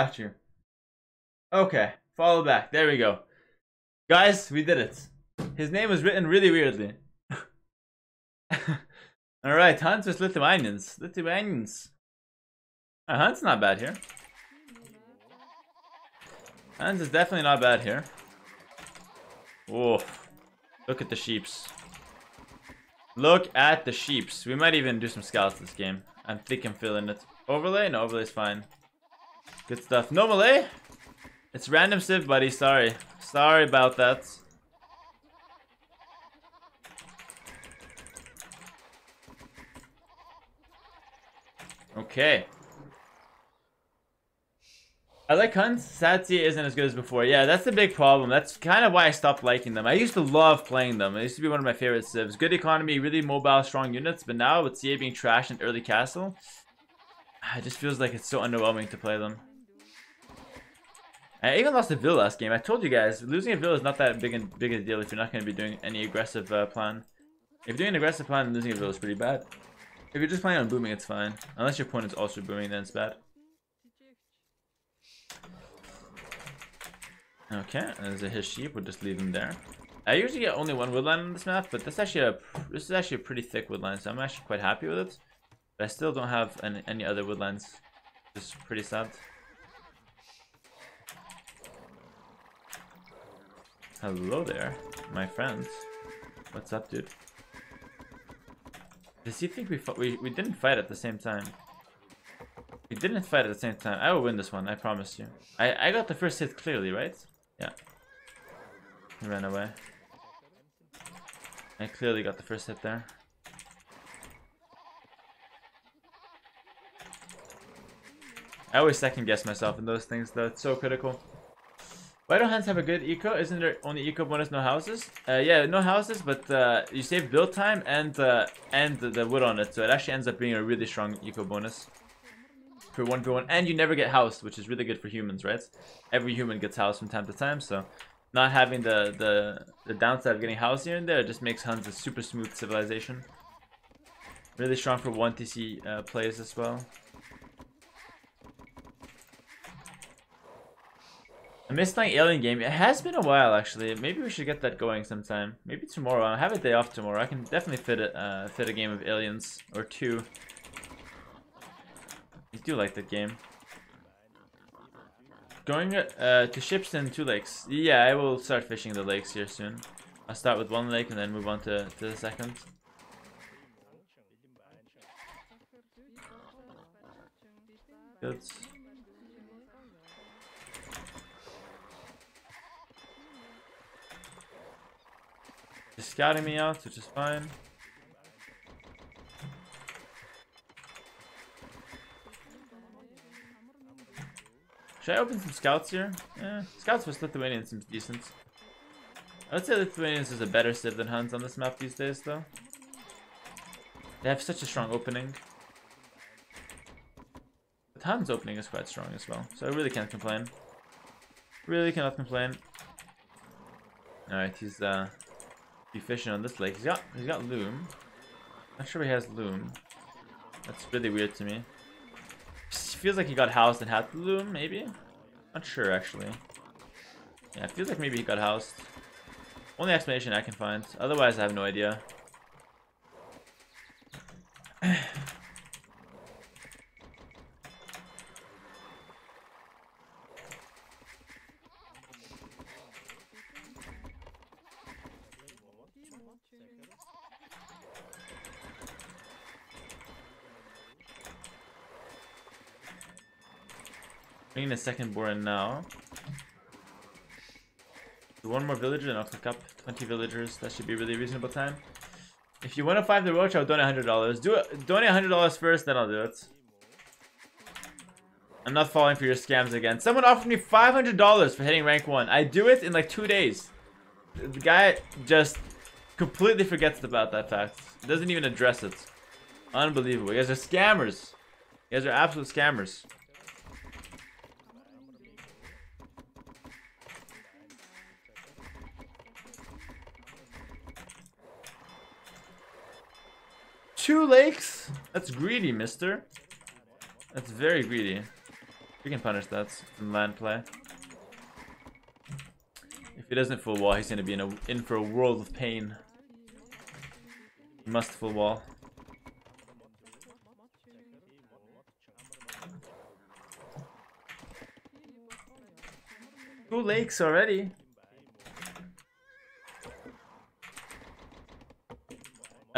Got you. Okay, follow back. There we go. Guys, we did it. His name was written really weirdly. Alright, Huns with Lithuanians. Lithuanians. Uh, Huns not bad here. Huns is definitely not bad here. Oh, look at the sheeps. Look at the sheeps. We might even do some scouts this game. I'm thick and feeling it. Overlay? No, overlay's fine. Good stuff. No Malay? Eh? It's random civ, buddy. Sorry. Sorry about that. Okay. I like Hunt's Satsi isn't as good as before. Yeah, that's the big problem. That's kind of why I stopped liking them. I used to love playing them. It used to be one of my favorite civs. Good economy, really mobile, strong units. But now with CA being trash and early castle, it just feels like it's so underwhelming to play them. I even lost a Ville last game. I told you guys, losing a Ville is not that big, and, big a deal if you're not going to be doing any aggressive uh, plan. If you're doing an aggressive plan, losing a Ville is pretty bad. If you're just playing on booming, it's fine. Unless your opponent's also booming, then it's bad. Okay, there's a his sheep. We'll just leave him there. I usually get only one woodline on this map, but this actually a this is actually a pretty thick woodline, so I'm actually quite happy with it. But I still don't have any, any other woodlines. Just pretty sad. Hello there, my friends. What's up, dude? Does he think we fought? We, we didn't fight at the same time. We didn't fight at the same time. I will win this one, I promise you. I, I got the first hit clearly, right? Yeah. He ran away. I clearly got the first hit there. I always second guess myself in those things though, it's so critical. Why don't Huns have a good eco? Isn't there only eco bonus, no houses? Uh, yeah, no houses, but uh, you save build time and uh, and the, wood on it, so it actually ends up being a really strong eco bonus for 1v1. And you never get housed, which is really good for humans, right? Every human gets housed from time to time, so not having the, the, the downside of getting housed here and there just makes Huns a super smooth civilization. Really strong for 1TC uh, plays as well. I miss playing Alien game. It has been a while actually. Maybe we should get that going sometime. Maybe tomorrow. I have a day off tomorrow. I can definitely fit it, uh, fit a game of Aliens or two. I do like that game. Going uh, to ships and two lakes. Yeah, I will start fishing the lakes here soon. I'll start with one lake and then move on to, to the second. Good. Scouting me out, which is fine. Should I open some scouts here? Yeah, scouts with Lithuanian seems decent. I would say Lithuanians is a better civ than Huns on this map these days, though. They have such a strong opening. But Huns opening is quite strong as well, so I really can't complain. Really cannot complain. Alright, he's uh be fishing on this lake. He's got he's got loom. Not sure he has loom. That's really weird to me. Feels like he got housed and had loom, maybe? Not sure actually. Yeah, it feels like maybe he got housed. Only explanation I can find. Otherwise I have no idea. Bringing a second boar in now. One more villager and I'll click up 20 villagers. That should be really reasonable time. If you want to find the roach, I'll donate $100. Do it. Donate $100 first, then I'll do it. I'm not falling for your scams again. Someone offered me $500 for hitting rank 1. I do it in like two days. The guy just completely forgets about that fact. Doesn't even address it. Unbelievable. You guys are scammers. You guys are absolute scammers. Two lakes? That's greedy, mister. That's very greedy. We can punish that from land play. If he doesn't full wall, he's gonna be in a in for a world of pain. He must full wall. Two lakes already.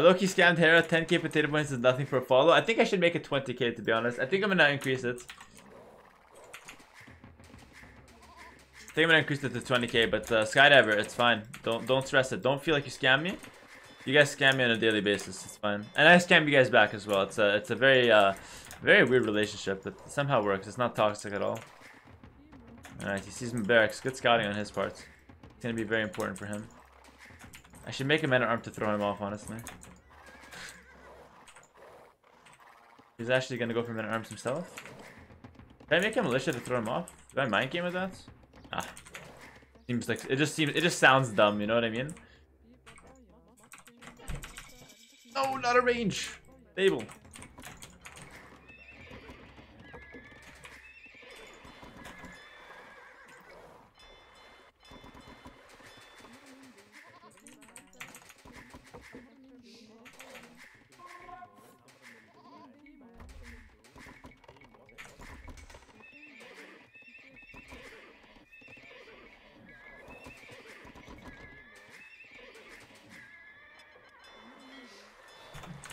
I low-key scammed Hera, 10k potato points is nothing for a follow. I think I should make it 20k to be honest. I think I'm gonna increase it. I think I'm gonna increase it to 20k, but uh, Skydiver, it's fine. Don't don't stress it. Don't feel like you scam me. You guys scam me on a daily basis. It's fine, and I scam you guys back as well. It's a it's a very uh very weird relationship, but somehow works. It's not toxic at all. Alright, he sees barracks. Good scouting on his part. It's gonna be very important for him. I should make a man at arm to throw him off, honestly. He's actually gonna go for men at arms himself. Can I make a militia to throw him off? Do I mind game with that? Ah. Seems like it just seems it just sounds dumb, you know what I mean? No, not a range. Stable.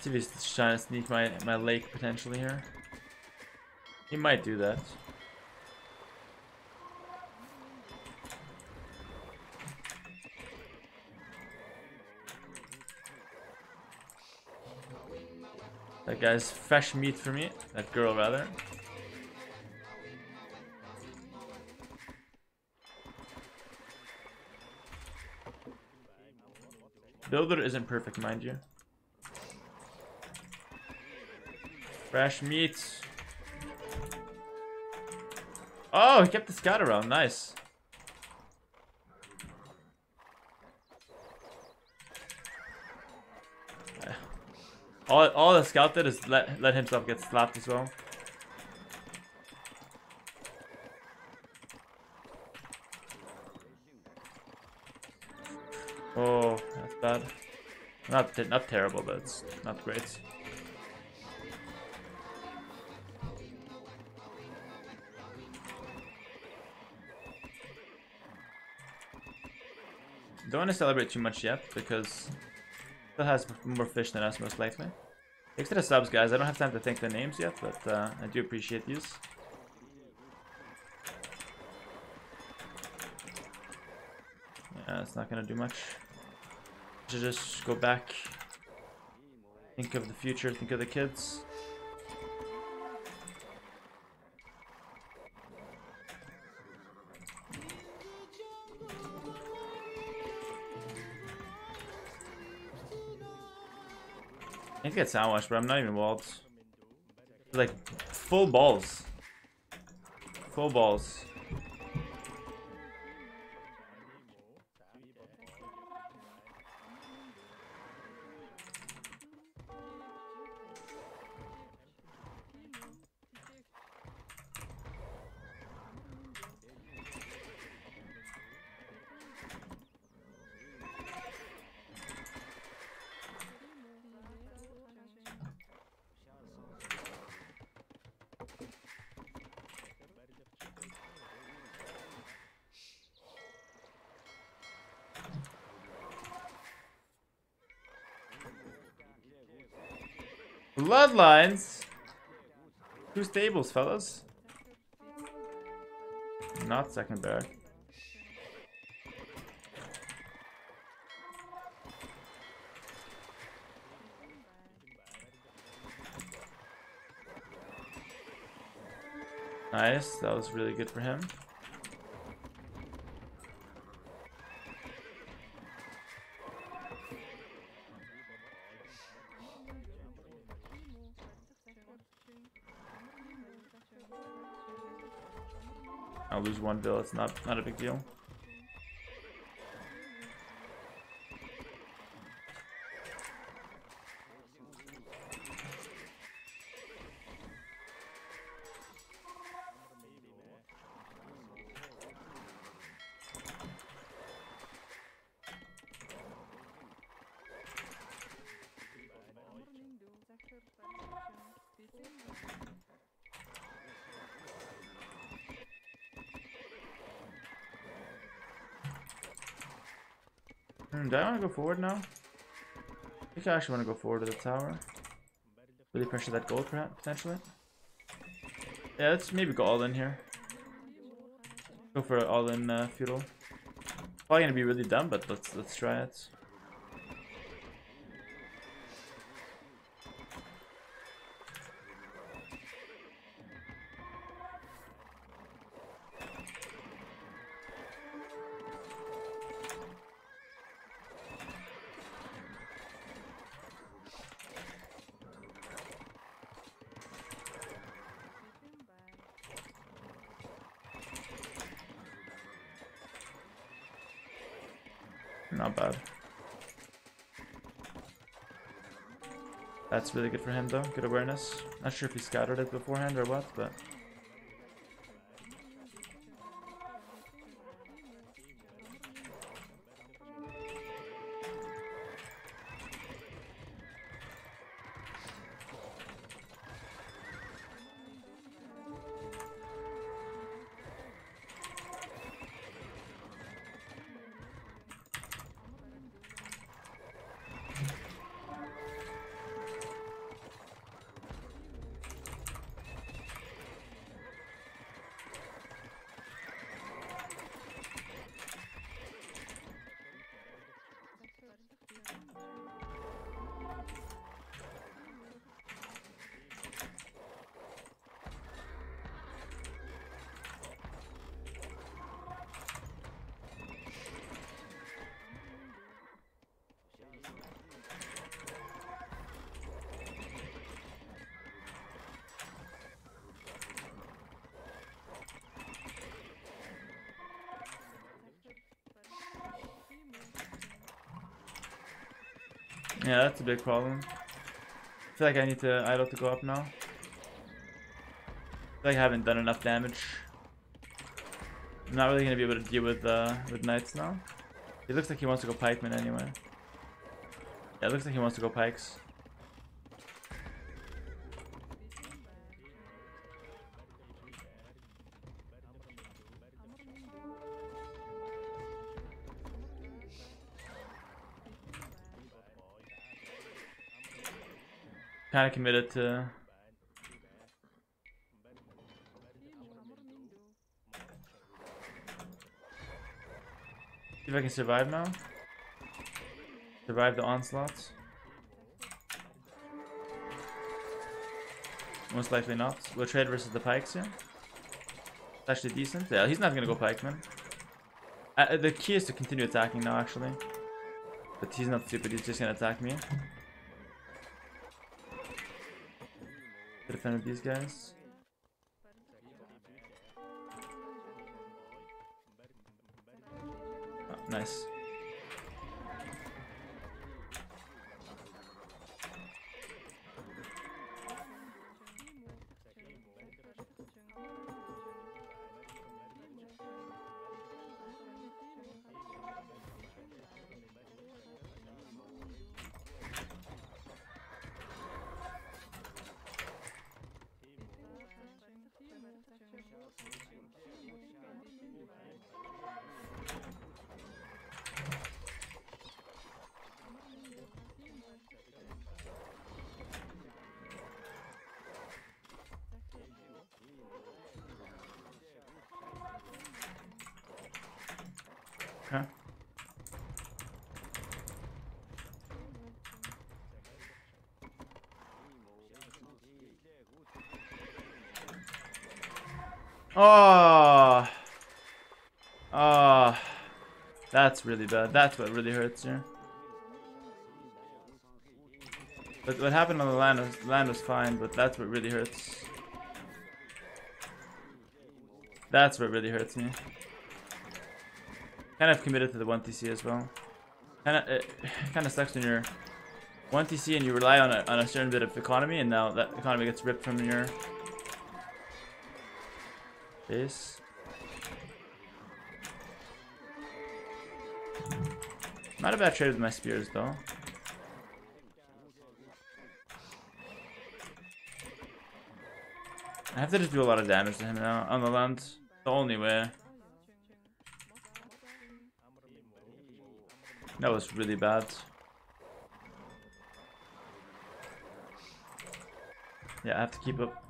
See if he's trying to sneak my, my lake potentially here. He might do that. That guy's fresh meat for me. That girl, rather. Builder isn't perfect, mind you. Fresh meat. Oh, he kept the scout around. Nice. Uh, all, all the scout did is let, let himself get slapped as well. Oh, that's bad. Not, not terrible, but it's not great. Don't want to celebrate too much yet because still has more fish than us most likely. Thanks to the subs, guys. I don't have time to thank the names yet, but uh, I do appreciate these. Yeah, it's not gonna do much. Should just go back. Think of the future. Think of the kids. I get sandwiched, but I'm not even walled. Like, full balls. Full balls. Bloodlines? Two stables, fellas. Not second barrack. Nice, that was really good for him. One bill, it's not not a big deal. Hmm, do I want to go forward now? I think I actually want to go forward to the tower. Really pressure that gold, perhaps, potentially. Yeah, let's maybe go all in here. Go for all in uh, feudal. Probably gonna be really dumb, but let's let's try it. Not bad. That's really good for him though, good awareness. Not sure if he scattered it beforehand or what, but... Yeah, that's a big problem. I feel like I need to idle to go up now. I feel like I haven't done enough damage. I'm not really gonna be able to deal with uh, with knights now. He looks like he wants to go pikeman anyway. Yeah, it looks like he wants to go pikes. Kind of committed to. See if I can survive now. Survive the onslaughts. Most likely not. We'll trade versus the pikes here. It's actually decent. Yeah, he's not gonna go pikeman. Uh, the key is to continue attacking now, actually. But he's not stupid, he's just gonna attack me. Defend these guys. Oh, nice. Oh. Oh. That's really bad. That's what really hurts here. But what happened on the land was, land was fine, but that's what really hurts. That's what really hurts me. Kind of committed to the 1 TC as well. Kind of, it kind of sucks when you're 1 TC and you rely on a, on a certain bit of economy, and now that economy gets ripped from your base. Not a bad trade with my spears though. I have to just do a lot of damage to him now on the land. The only way. That was really bad. Yeah, I have to keep up.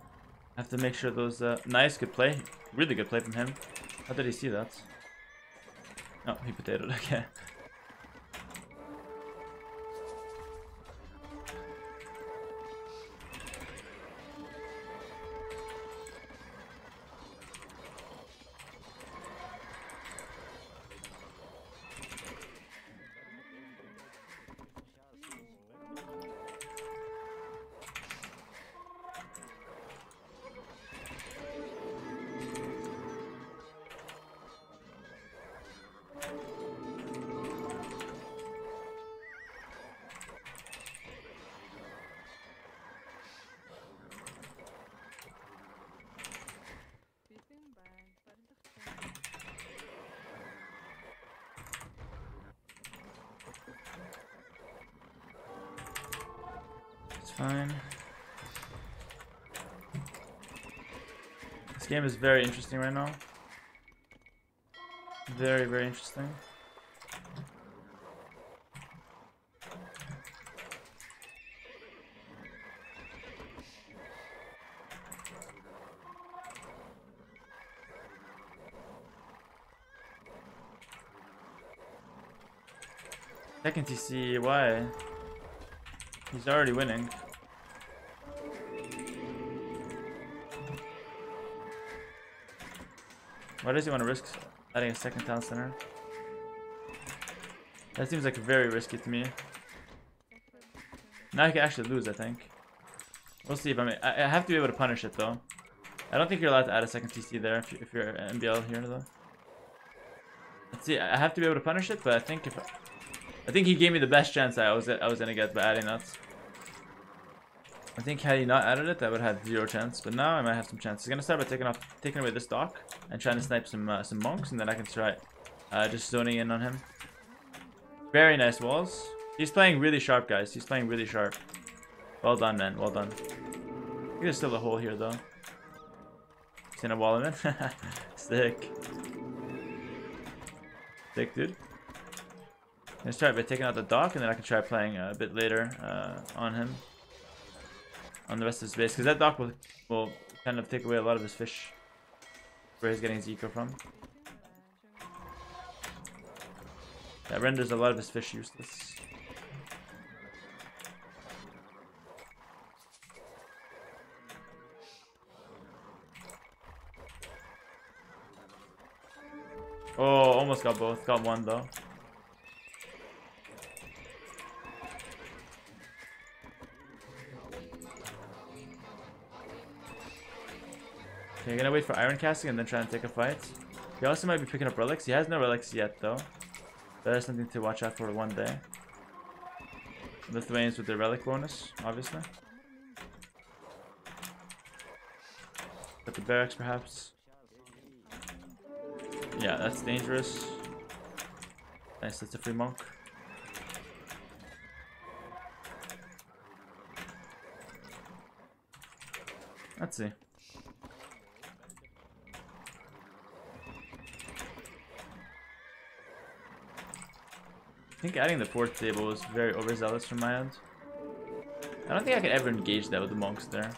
Have to make sure those... Uh, nice, good play. Really good play from him. How did he see that? Oh, he potatoed, okay. Fine. This game is very interesting right now. Very, very interesting. Second TC, why? He's already winning. Why does he want to risk adding a second town center? That seems like very risky to me. Now I can actually lose, I think. We'll see if I'm. I, I have to be able to punish it though. I don't think you're allowed to add a second TC there if you're MBL here though. Let's see. I have to be able to punish it, but I think if I, I think he gave me the best chance I was I was gonna get by adding that. I think had he not added it, I would have zero chance. But now I might have some chance. He's gonna start by taking off, taking away this dock and trying to snipe some uh, some monks, and then I can try uh, just zoning in on him. Very nice walls. He's playing really sharp, guys. He's playing really sharp. Well done, man. Well done. There's still a hole here, though. He's gonna wall him in. Sick. Sick, dude. Let's try by taking out the dock, and then I can try playing uh, a bit later uh, on him. On the rest of his base, because that dock will, will kind of take away a lot of his fish. Where he's getting his eco from. That renders a lot of his fish useless. Oh, almost got both. Got one though. Okay, gonna wait for iron casting and then try and take a fight. He also might be picking up relics. He has no relics yet though. That is something to watch out for one day. Lithuanians with their relic bonus, obviously. But the barracks perhaps. Yeah, that's dangerous. Nice, that's a free monk. Let's see. Think adding the fourth table was very overzealous from my end. I don't think I could ever engage that with the monks there.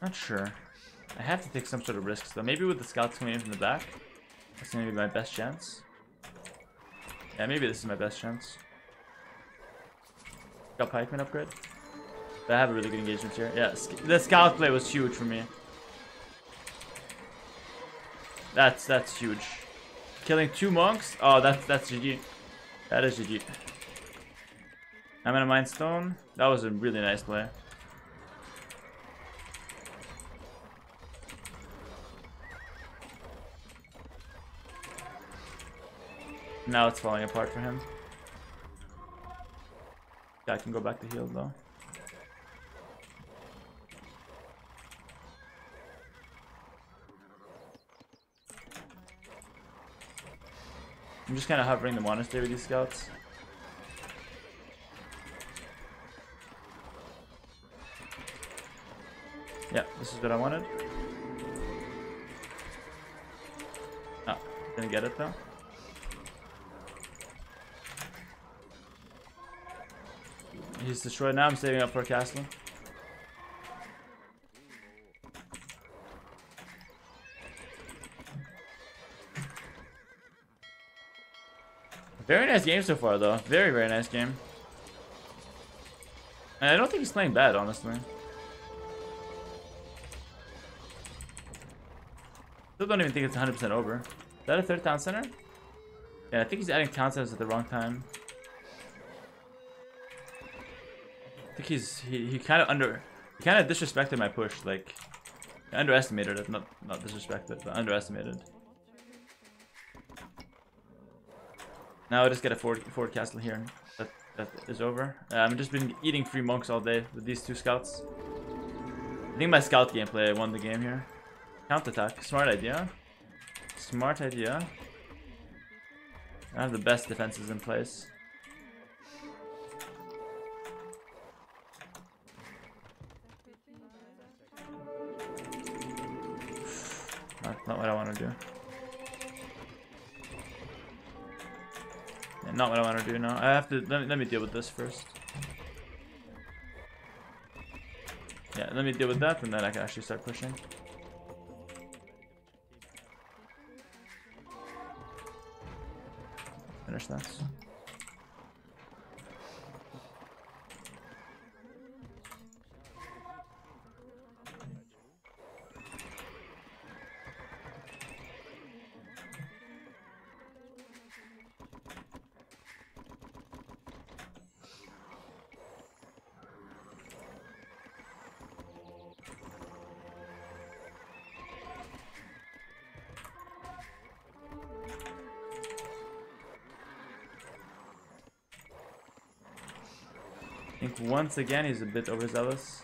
Not sure. I have to take some sort of risks though. Maybe with the scouts coming in from the back. That's gonna be my best chance. Yeah, maybe this is my best chance. Got pikeman upgrade. But I have a really good engagement here. Yeah, the scout play was huge for me. That's that's huge. Killing two monks. Oh, that's that's GG. That is GG. I'm in a mine Stone. That was a really nice play. Now it's falling apart for him. Yeah, I can go back to heal though. I'm just kind of hovering the monastery with these scouts. Yeah, this is what I wanted. Ah, oh, didn't get it though. He's destroyed now, I'm saving up for a castle. Very nice game so far, though. Very, very nice game. And I don't think he's playing bad, honestly. Still don't even think it's 100% over. Is that a third town center? Yeah, I think he's adding town centers at the wrong time. I think he's he, he kind of under he kind of disrespected my push like underestimated it not not disrespected but underestimated. Now I just get a fort fort castle here. That that is over. Uh, I've just been eating free monks all day with these two scouts. I think my scout gameplay won the game here. Counterattack, smart idea. Smart idea. I have the best defenses in place. Not, not what I want to do. Not what I want to do now. I have to, let me, let me deal with this first. Yeah, let me deal with that and then I can actually start pushing. Finish that. Once again he's a bit overzealous.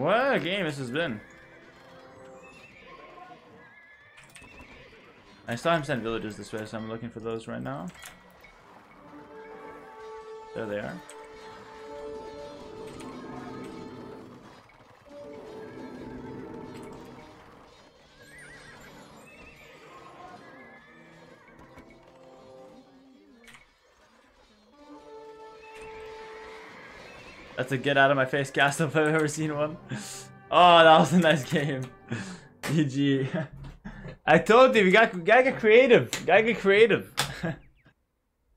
What a game this has been. I saw him send villagers this way, so I'm looking for those right now. There they are. That's a get out of my face cast if I've ever seen one. Oh, that was a nice game. GG. I told you, we got we gotta get creative. Gotta get creative.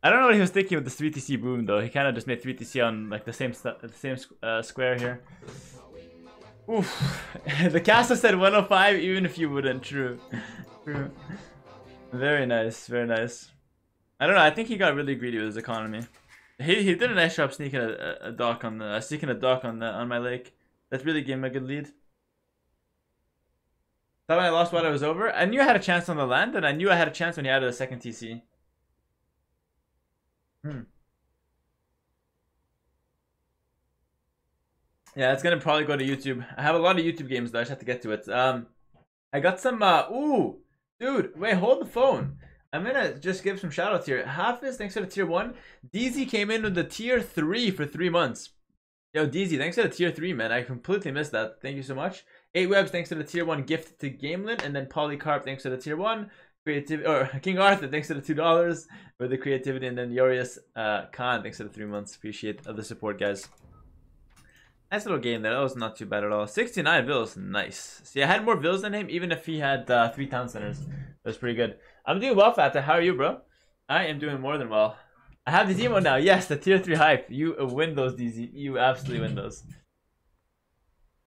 I don't know what he was thinking with the 3TC boom though. He kind of just made 3TC on like the same the same uh, square here. Oof. the caster said 105 even if you wouldn't. True. True. Very nice. Very nice. I don't know. I think he got really greedy with his economy. He he did a nice job sneaking a, a, a dock on the uh, sneaking a dock on the on my lake. That really gave him a good lead. That when I lost while I was over. I knew I had a chance on the land, and I knew I had a chance when he added a second TC. Hmm. Yeah, it's gonna probably go to YouTube. I have a lot of YouTube games though. I just have to get to it. Um, I got some. Uh, ooh, dude, wait, hold the phone. I'm gonna just give some shout outs here. Hafiz, thanks for the tier one. DZ came in with the tier three for three months. Yo, DZ, thanks for the tier three, man. I completely missed that. Thank you so much. Eight Webs, thanks to the tier one gift to Gamelin, and then Polycarp, thanks to the tier one. Creativity or King Arthur, thanks to the two dollars for the creativity, and then Yorius uh, Khan, thanks to the three months. Appreciate the support, guys. Nice little game there. That was not too bad at all. 69 vills, nice. See, I had more vills than him, even if he had uh, three town centers. That was pretty good. I'm doing well, Fata. How are you, bro? I am doing more than well. I have the demo now. Yes, the tier 3 hype. You win those, DZ. You absolutely win those.